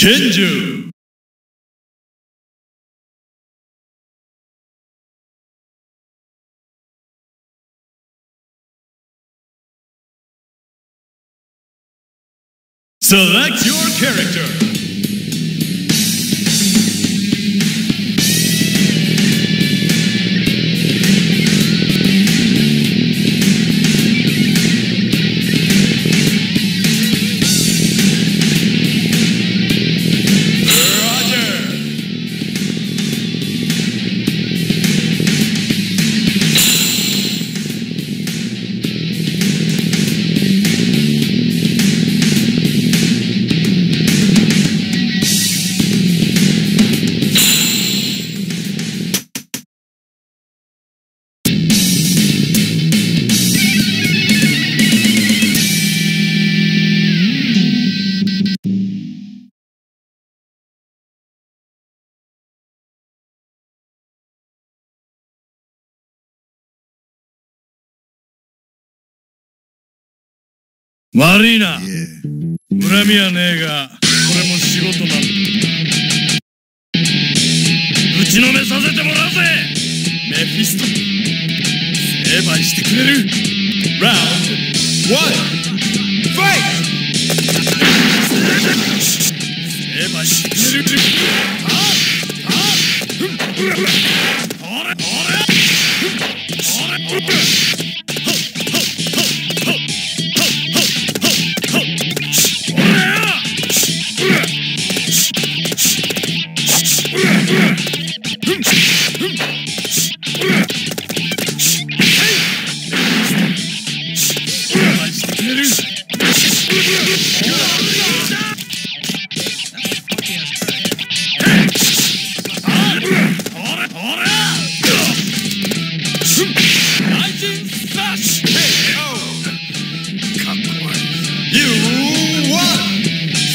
賢者 Select your character. 悪いな。恨みはねえが、これも仕事なんだ。打ちのめさせてもらうぜ。メフィスト。成敗してくれる。ラウンド1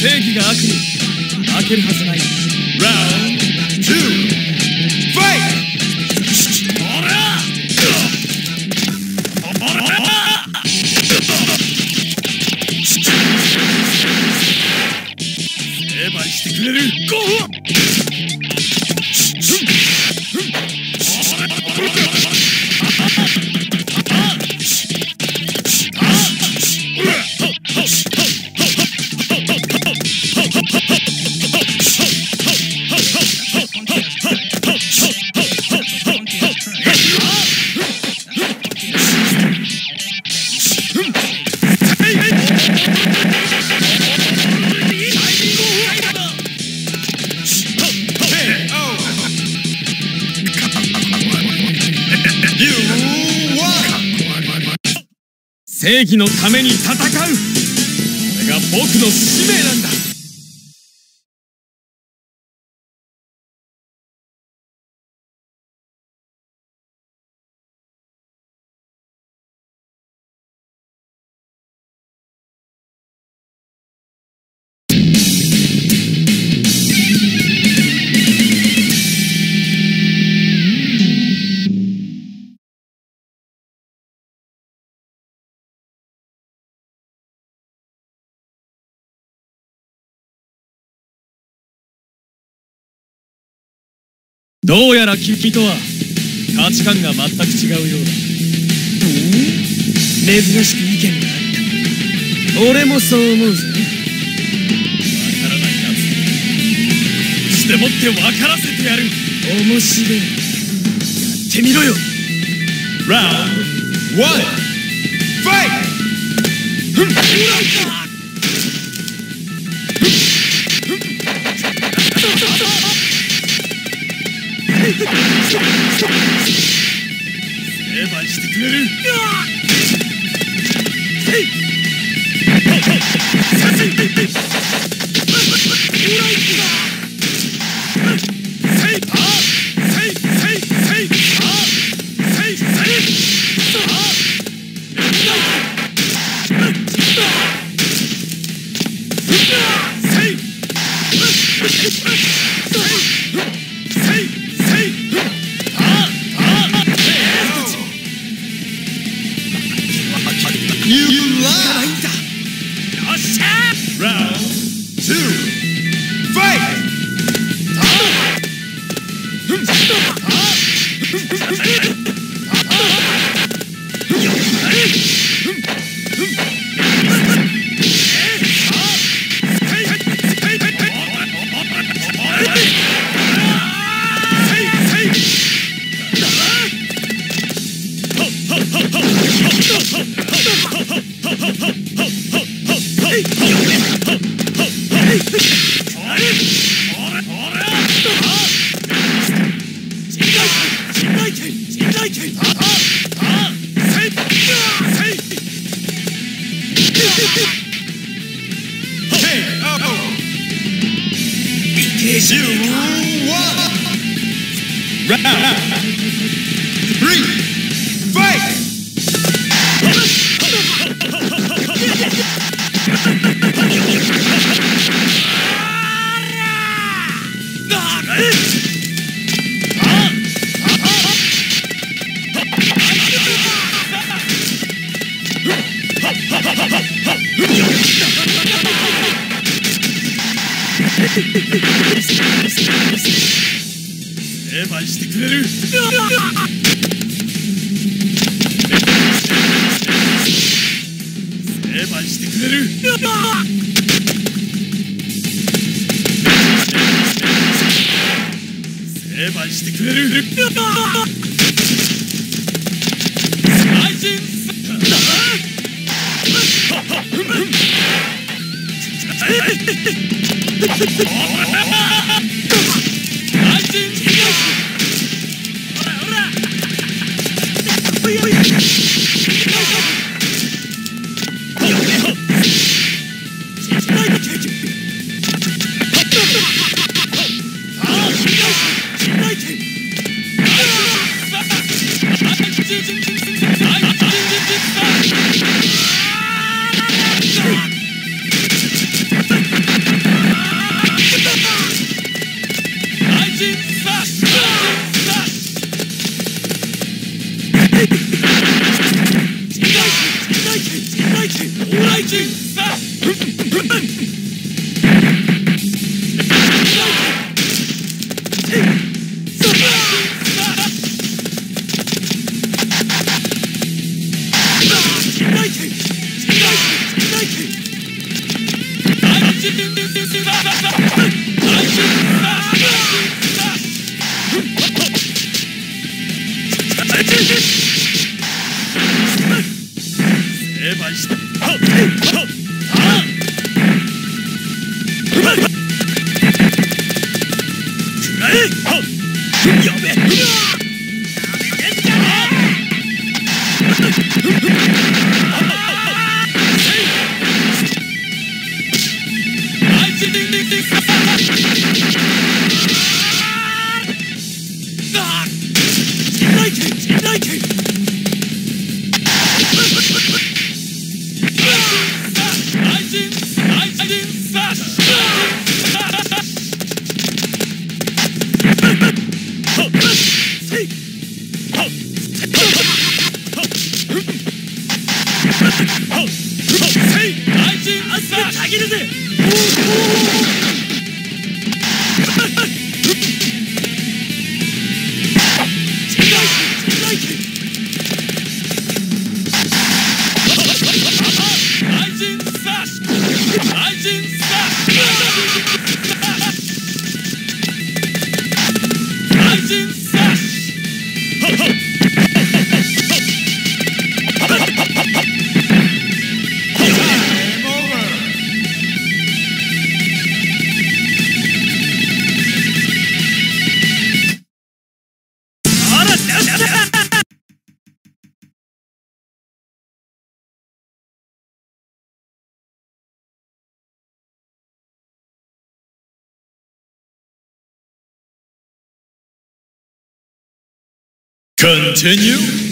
正義が悪に負けるはずない。正義のために戦う。これが僕の使命なんだ。どうやら君とは価値観が全く違うようだ。珍しく意見が。あった俺もそう思うぜ。わからないやつしてもって分からせてやる。面白い。やってみろよ。ラウンドワンファイトふん成敗してくれる。Hey! 成敗してくれる成敗してくれる成敗してくれる大臣 Ha ha ha! Oh! Nike! Nike! Nike! Nike!！Continue